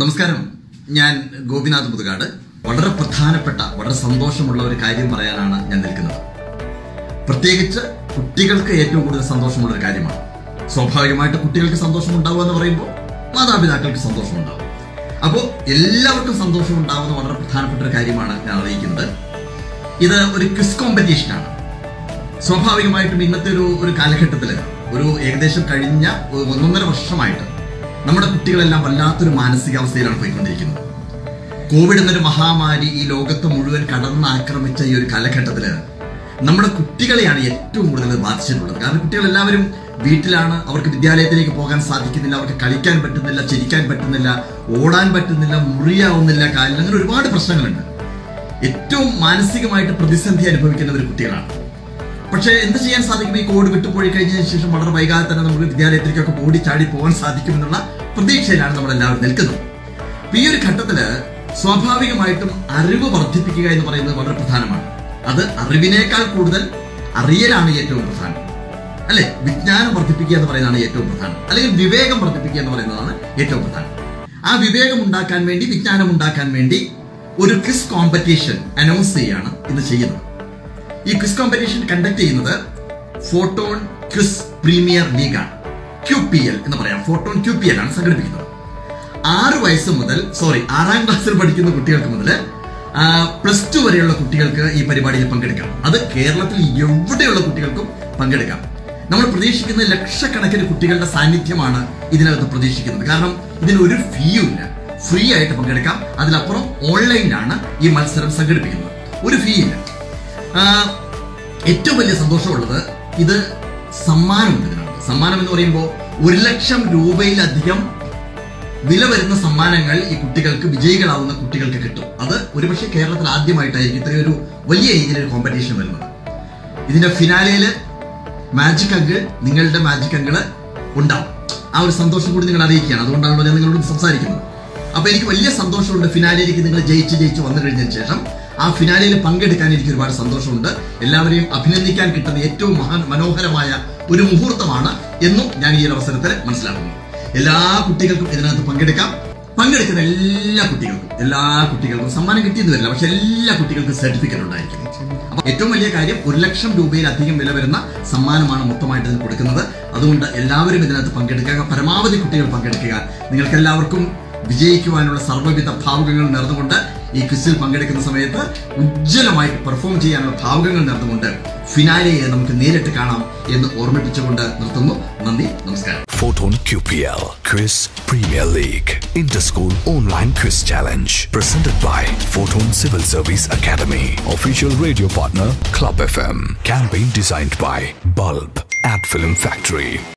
നമസ്കാരം. ഞാൻ ഗോപിനാഥ് മുതുകാട്. വളരെ പ്രധാനപ്പെട്ട വളരെ സന്തോഷമുള്ള ഒരു കാര്യം പറയാനാണ് ഞാൻ നിൽക്കുന്നത്. പ്രത്യേകിച്ച് കുട്ടികൾക്ക് ഏറ്റവും കൂടുതൽ സന്തോഷമുള്ള ഒരു കാര്യമാണ്. സ്വാഭാവികമായിട്ട് കുട്ടികൾക്ക് സന്തോഷം ഉണ്ടാവുക എന്ന് പറയുമ്പോൾ മാതാപിതാക്കൾക്ക് സന്തോഷം ഉണ്ടാവും അപ്പോൾ എല്ലാവർക്കും സന്തോഷം ഉണ്ടാവുന്ന വളരെ പ്രധാനപ്പെട്ട ഒരു കാര്യമാണ് ഞാൻ അറിയിക്കുന്നത്. ഇത് ഒരു ക്വിസ് കോമ്പറ്റീഷനാണ്. സ്വാഭാവികമായിട്ടും ഇന്നത്തെ ഒരു ഒരു കാലഘട്ടത്തിൽ ഒരു ഏകദേശം കഴിഞ്ഞ ഒന്നൊന്നര വർഷമായിട്ട് നമ്മുടെ കുട്ടികളെല്ലാം വല്ലാത്തൊരു മാനസികാവസ്ഥയിലാണ് പോയിക്കൊണ്ടിരിക്കുന്നത്. കോവിഡ് എന്നൊരു മഹാമാരി ഈ ലോകത്ത് മുഴുവൻ കടന്ന് ആക്രമിച്ച ഈ ഒരു കാലഘട്ടത്തിൽ നമ്മുടെ കുട്ടികളെയാണ് ഏറ്റവും കൂടുതൽ ബാധിച്ചിട്ടുള്ളത്. കാരണം കുട്ടികൾ എല്ലാവരും വീട്ടിലാണ്. അവർക്ക് വിദ്യാലയത്തിലേക്ക് പോകാൻ സാധിക്കുന്നില്ല. അവർക്ക് കളിക്കാൻ പറ്റുന്നില്ല ചിരിക്കാൻ പറ്റുന്നില്ല ഓടാൻ പറ്റുന്നില്ല മുറിയാവുന്നില്ല കാലിൽ അങ്ങനെ ഒരുപാട് പ്രശ്നങ്ങളുണ്ട്. ഏറ്റവും മാനസികമായിട്ട് പ്രതിസന്ധി അനുഭവിക്കുന്ന ഒരു കുട്ടികളാണ്. പക്ഷേ എന്ത് ചെയ്യാൻ സാധിക്കും? ഈ കോവിഡ് വിട്ടുപോയി കഴിഞ്ഞതിന് ശേഷം വളരെ വൈകാതെ തന്നെ നമുക്ക് വിദ്യാലയത്തിലേക്കൊക്കെ ഓടി ചാടി പോകാൻ സാധിക്കുമെന്നുള്ള പ്രതീക്ഷയിലാണ് നമ്മൾ എല്ലാവരും നിൽക്കുന്നത് ഈ ഒരു ഘട്ടത്തിൽ സ്വാഭാവികമായിട്ടും അറിവ് വർദ്ധിപ്പിക്കുക എന്ന് പറയുന്നത് വളരെ പ്രധാനമാണ്. അത് അറിവിനേക്കാൾ കൂടുതൽ അറിയലാണ് ഏറ്റവും പ്രധാനം. അല്ലെ? വിജ്ഞാനം വർദ്ധിപ്പിക്കുക എന്ന് പറയുന്നതാണ് ഏറ്റവും പ്രധാനം. അല്ലെങ്കിൽ വിവേകം വർദ്ധിപ്പിക്കുക എന്ന് പറയുന്നതാണ് ഏറ്റവും പ്രധാനം. ആ വിവേകം ഉണ്ടാക്കാൻ വേണ്ടി വിജ്ഞാനം ഉണ്ടാക്കാൻ വേണ്ടി ഒരു ക്വിസ് കോമ്പറ്റീഷൻ അനൗൺസ് ചെയ്യാണ് ഇന്ന് ചെയ്യുന്നത്. ഈ ക്വിസ് കോമ്പറ്റീഷൻ കണ്ടക്ട് ചെയ്യുന്നത് ഫോട്ടോൺ ക്വിസ് പ്രീമിയർ ലീഗാണ്. ക്യു പി എൽ എന്ന് പറയാം. ഫോട്ടോൺ ക്യു പി എൽ ആണ് സംഘടിപ്പിക്കുന്നത്. ആറ് വയസ്സ് മുതൽ സോറി ആറാം ക്ലാസ്സിൽ പഠിക്കുന്ന കുട്ടികൾക്ക് മുതൽ പ്ലസ് ടു വരെയുള്ള കുട്ടികൾക്ക് ഈ പരിപാടിയിൽ പങ്കെടുക്കാം. അത് കേരളത്തിൽ എവിടെയുള്ള കുട്ടികൾക്കും പങ്കെടുക്കാം. നമ്മൾ പ്രതീക്ഷിക്കുന്ന ലക്ഷക്കണക്കിന് കുട്ടികളുടെ സാന്നിധ്യമാണ് ഇതിനകത്ത് പ്രതീക്ഷിക്കുന്നത്. കാരണം ഇതിന് ഒരു ഫീയും ഇല്ല. ഫ്രീ ആയിട്ട് പങ്കെടുക്കാം. അതിലപ്പുറം ഓൺലൈനിലാണ് ഈ മത്സരം സംഘടിപ്പിക്കുന്നത്. ഒരു ഫീ ഇല്ല. ഏറ്റവും വലിയ സന്തോഷമുള്ളത് ഇത് സമ്മാനമുണ്ട് ഇതിനകത്ത്. സമ്മാനം എന്ന് പറയുമ്പോൾ ഒരു ലക്ഷം രൂപയിലധികം വില വരുന്ന സമ്മാനങ്ങൾ ഈ കുട്ടികൾക്ക് വിജയികളാവുന്ന കുട്ടികൾക്ക് കിട്ടും. അത് ഒരുപക്ഷെ കേരളത്തിൽ ആദ്യമായിട്ടായിരിക്കും ഇത്രയും ഒരു വലിയ രീതിയിൽ ഒരു കോമ്പറ്റീഷൻ വരുന്നത്. ഇതിന്റെ ഫിനാലയിൽ മാജിക് അങ്കിൾ നിങ്ങളുടെ മാജിക് അങ്കിൾ ഉണ്ടാവും. ആ ഒരു സന്തോഷം കൂടി നിങ്ങൾ അറിയിക്കുകയാണ്. അതുകൊണ്ടാണല്ലോ ഞാൻ നിങ്ങളോട് സംസാരിക്കുന്നത്. അപ്പൊ എനിക്ക് വലിയ സന്തോഷമുണ്ട് ഫിനാലയിലേക്ക് നിങ്ങൾ ജയിച്ച് ജയിച്ച് വന്നു കഴിഞ്ഞതിന് ശേഷം. ആ ഫിനാലിയിൽ പങ്കെടുക്കാൻ എനിക്ക് ഒരുപാട് സന്തോഷമുണ്ട്. എല്ലാവരെയും അഭിനന്ദിക്കാൻ കിട്ടുന്ന ഏറ്റവും മഹാ മനോഹരമായ ഒരു മുഹൂർത്തമാണ് എന്നും ഞാൻ ഈ ഒരു അവസരത്തിൽ മനസ്സിലാക്കുന്നു. എല്ലാ കുട്ടികൾക്കും ഇതിനകത്ത് പങ്കെടുക്കാം. പങ്കെടുക്കുന്ന എല്ലാ കുട്ടികൾക്കും എല്ലാ കുട്ടികൾക്കും സമ്മാനം കിട്ടിയെന്ന് വരില്ല. പക്ഷെ എല്ലാ കുട്ടികൾക്കും സർട്ടിഫിക്കറ്റ് ഉണ്ടായിരിക്കും. അപ്പൊ ഏറ്റവും വലിയ കാര്യം ഒരു ലക്ഷം രൂപയിലധികം വില വരുന്ന സമ്മാനമാണ് മൊത്തമായിട്ട് ഇതിന് കൊടുക്കുന്നത്. അതുകൊണ്ട് എല്ലാവരും ഇതിനകത്ത് പങ്കെടുക്കുക. പരമാവധി കുട്ടികൾ പങ്കെടുക്കുക. നിങ്ങൾക്ക് എല്ലാവർക്കും വിജയിക്കുവാനുള്ള സർവവിധ ഭാവുകങ്ങൾ നേർന്നുകൊണ്ട് ഈ ക്വിസിൽ പങ്കെടുക്കുന്ന സമയത്ത് ഉജ്ജ്വലമായി പെർഫോം ചെയ്യാനുള്ള ഭാവുകങ്ങൾ നടന്നുകൊണ്ട് ഫിനാലയെ നമുക്ക് നേരിട്ട് കാണാം എന്ന് ഓർമ്മിപ്പിച്ചുകൊണ്ട് നിർത്തുന്നു നന്ദി നമസ്കാരം Photon QPL Quiz Premier League Interschool Online Quiz Challenge presented by Photon Civil Service Academy official radio partner Club FM campaign designed by Bulb at Film Factory